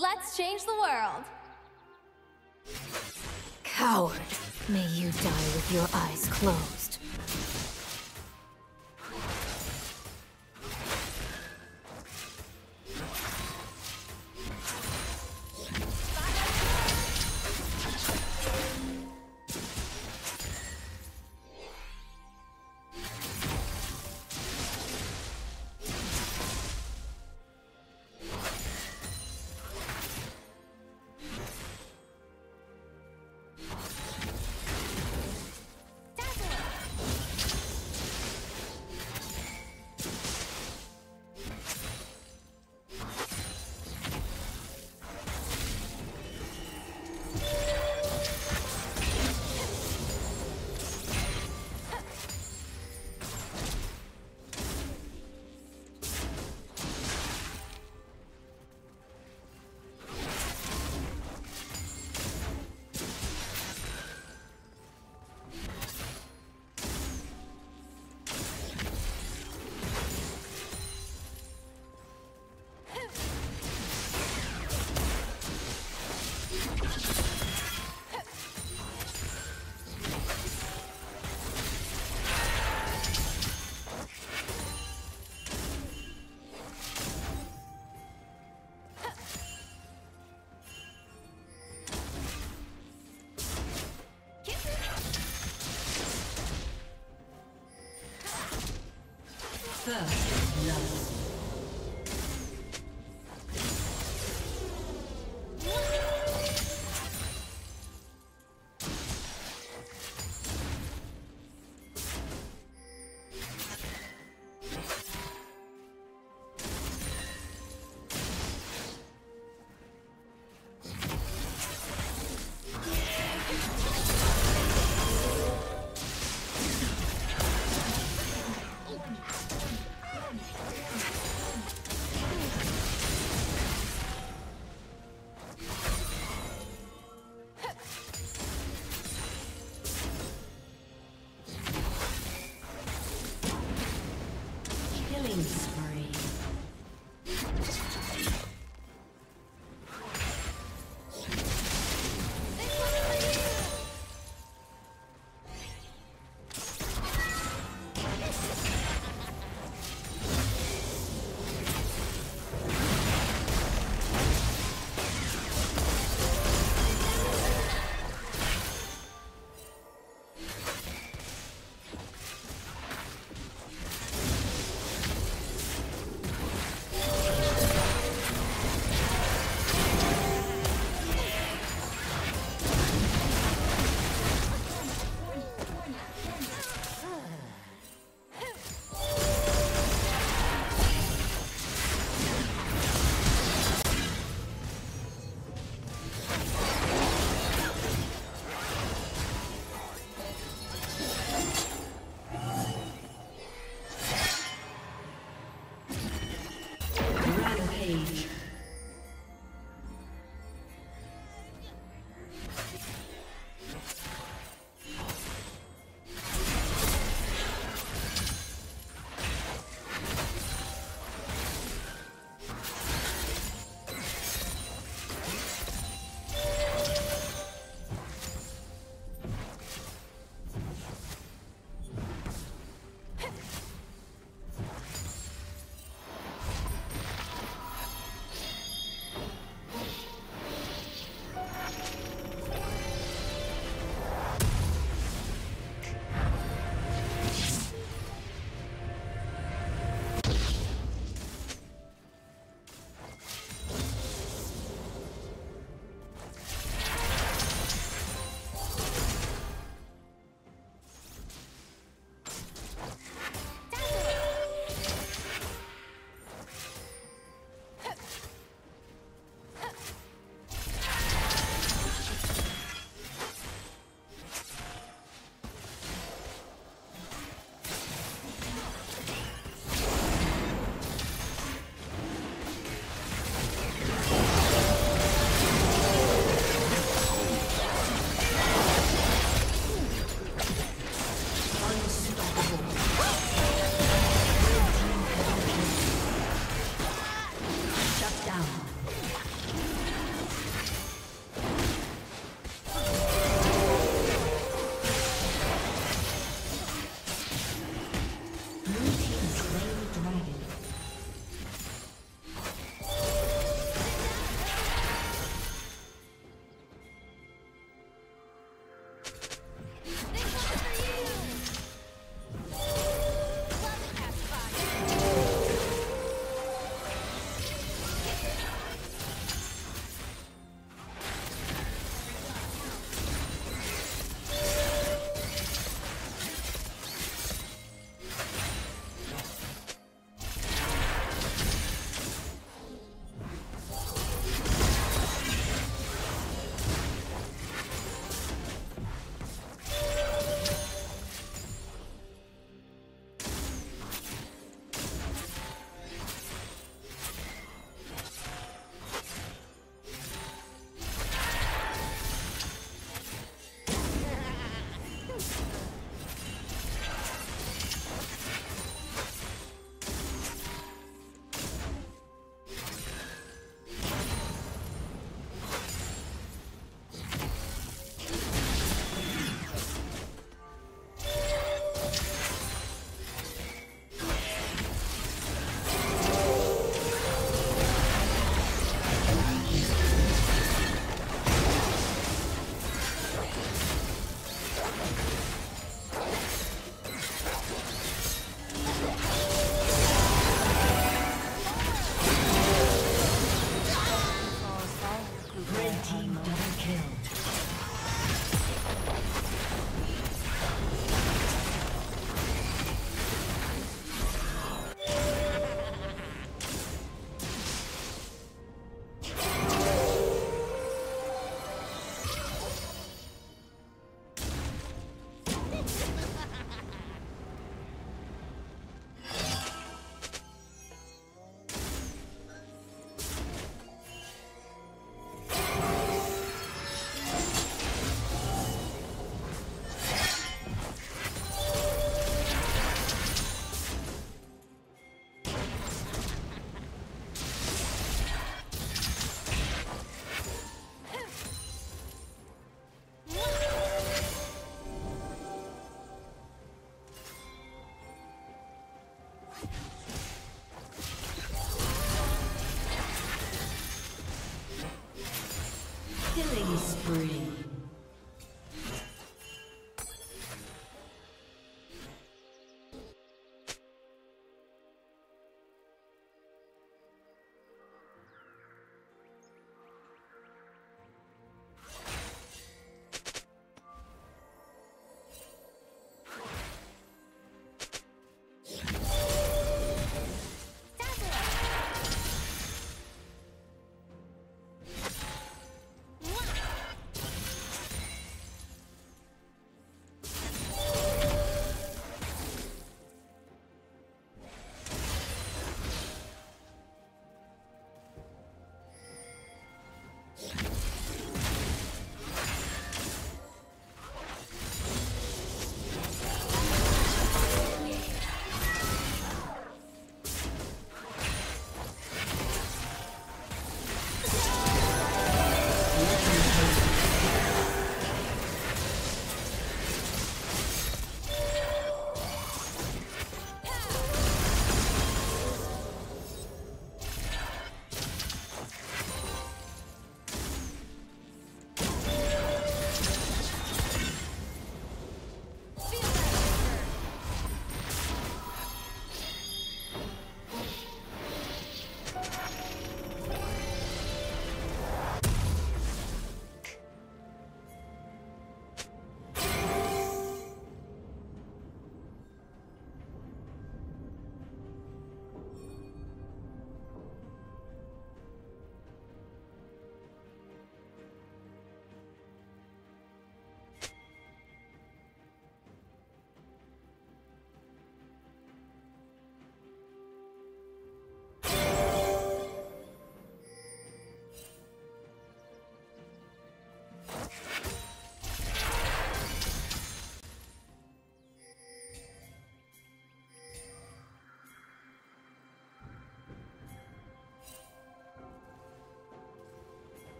Let's change the world. Coward. May you die with your eyes closed. First blood.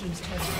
Team's turret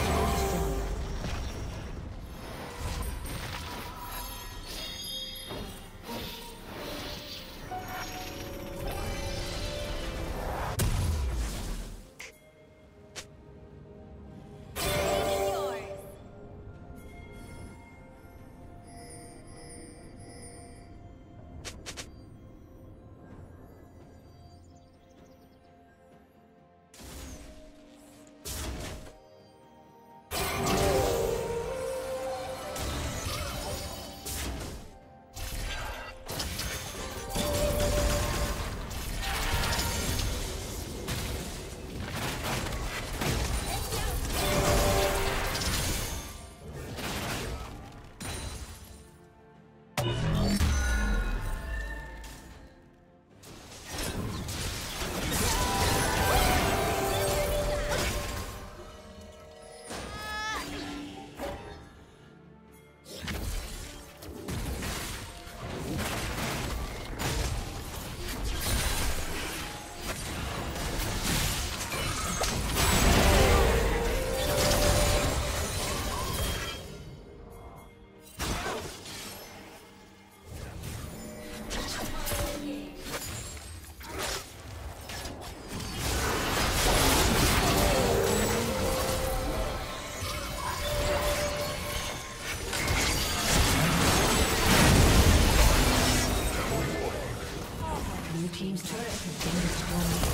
one.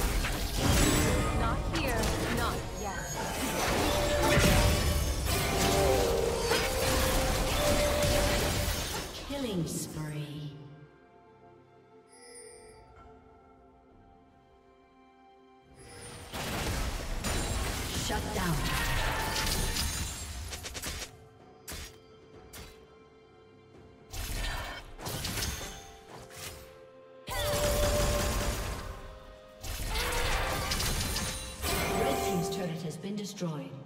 Destroyed.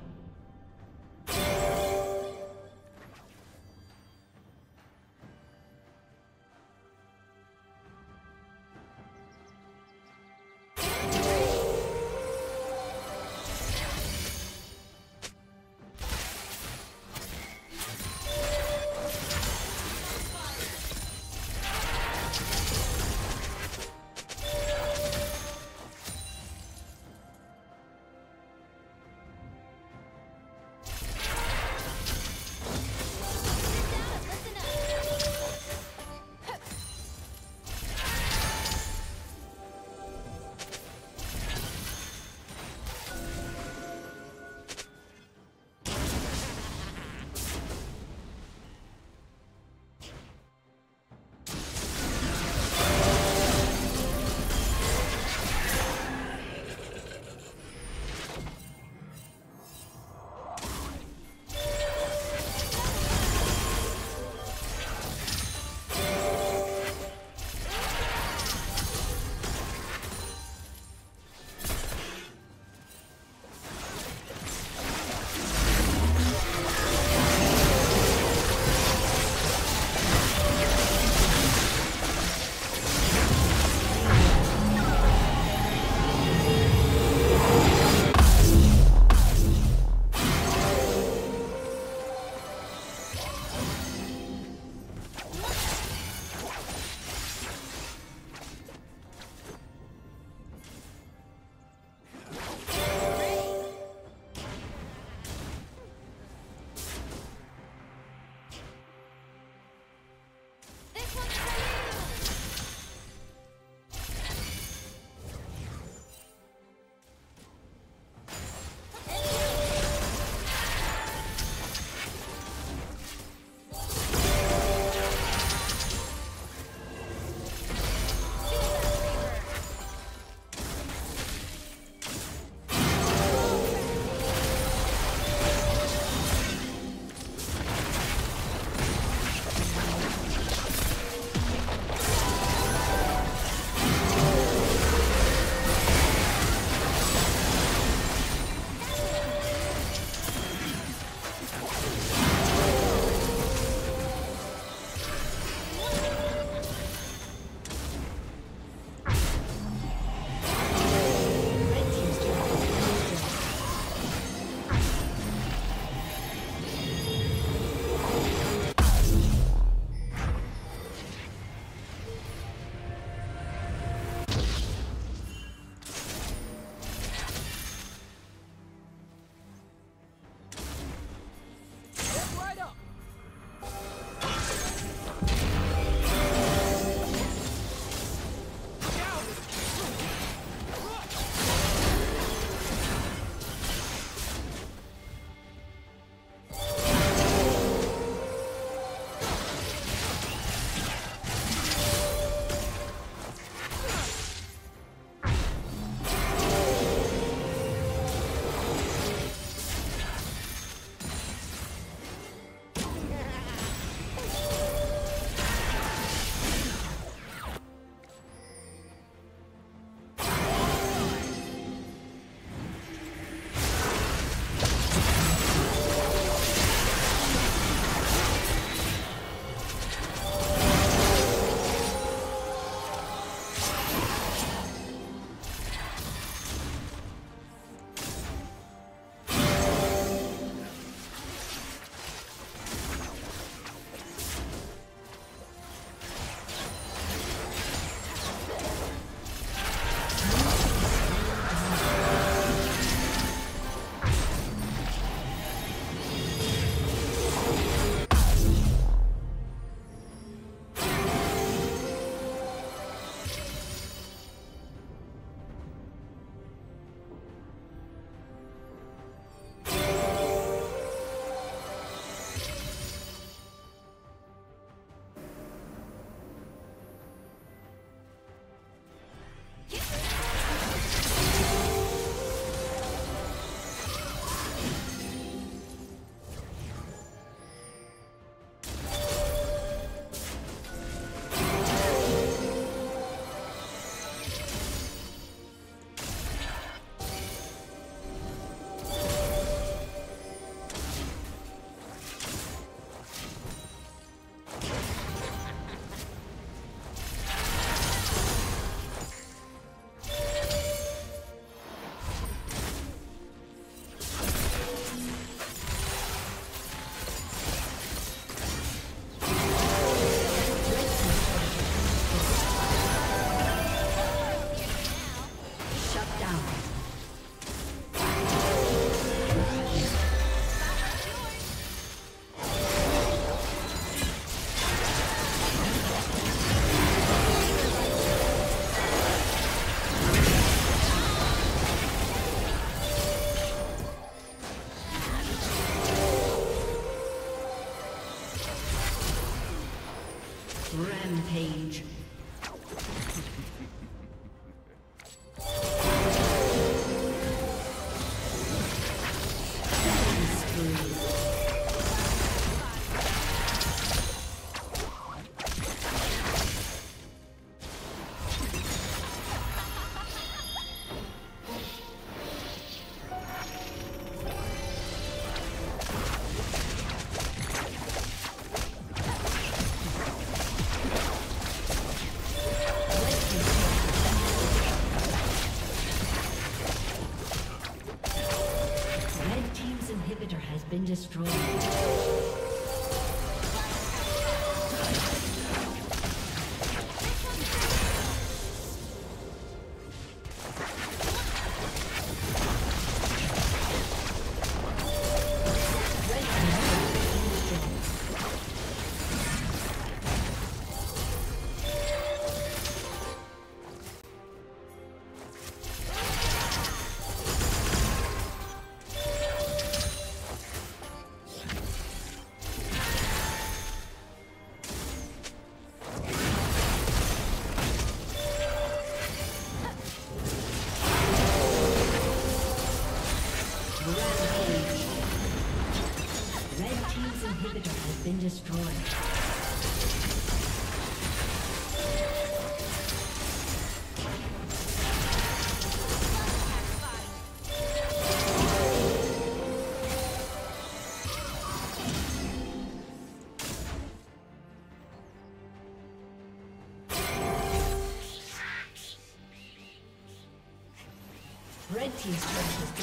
Destroyed.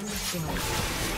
Been destroyed.